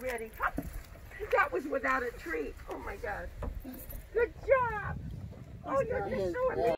Ready? That was without a treat. Oh my God. Good job. Oh, you're just so amazing.